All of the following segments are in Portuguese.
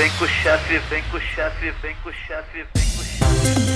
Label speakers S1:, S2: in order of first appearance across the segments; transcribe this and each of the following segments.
S1: vem com o chefe, vem com o chefe, vem com o chefe, vem com o chefe.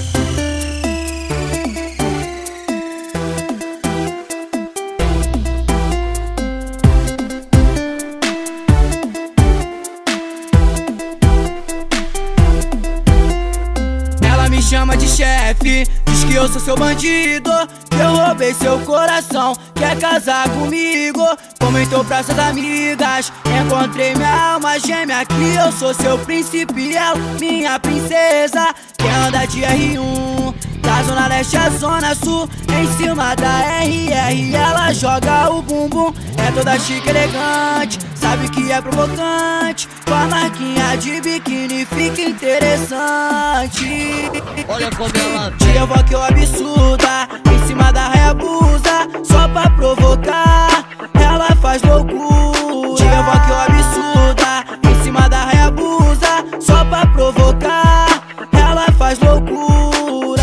S2: Chama de chefe, diz que eu sou seu bandido, eu roubei seu coração, quer casar comigo. Comentou pra suas amigas, encontrei minha alma gêmea, que eu sou seu príncipe, ela minha princesa, que anda de R1. Da zona leste à zona sul, em cima da RR, ela joga o bumbum. É toda chique elegante, sabe que é provocante. Com a marquinha de biquíni fica interessante.
S3: Olha como ela
S2: Tira que eu absurda, em cima da reabusa, só pra provocar. Ela faz loucura. Tira que eu absurda, em cima da reabusa, só pra provocar. Ela faz loucura.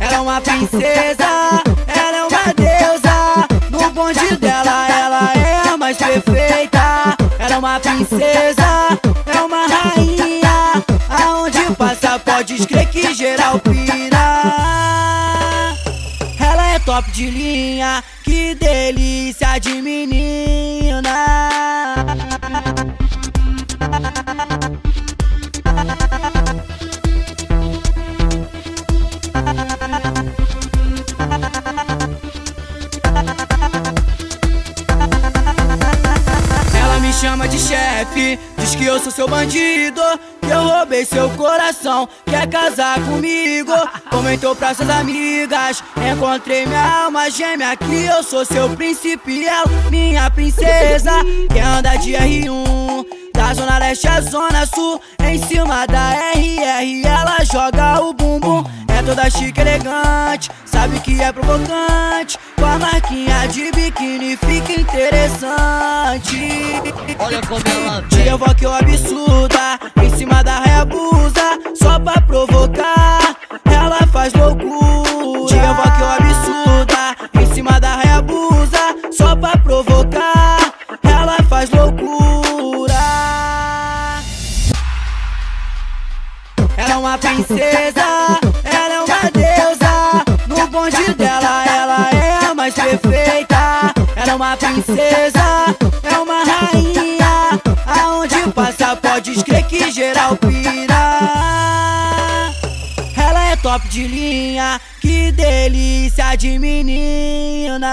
S2: Ela é uma princesa, ela é uma deusa. No bonde dela, ela é a mais perfeita. Ela é uma princesa, pode escrever que geral pira. Ela é top de linha, que delícia de menina. Chama de chefe, diz que eu sou seu bandido, que eu roubei seu coração, quer casar comigo. Comentou pra suas amigas, encontrei minha alma gêmea, que eu sou seu príncipe, ela minha princesa, que anda de R1. Da zona leste à zona sul, em cima da RR, ela joga o bumbum. É toda chique elegante, sabe que é provocante. Com a marquinha de biquíni fica interessante.
S3: Olha como ela
S2: Tira que eu absurda, em cima da reabusa, só pra provocar. Ela faz loucura. Tira que eu absurda, em cima da reabusa, só pra provocar. Ela faz loucura. Ela é uma princesa, ela é uma deusa. No bonde dela, ela é a mais perfeita. Ela é uma princesa, top de linha, que delícia de menina.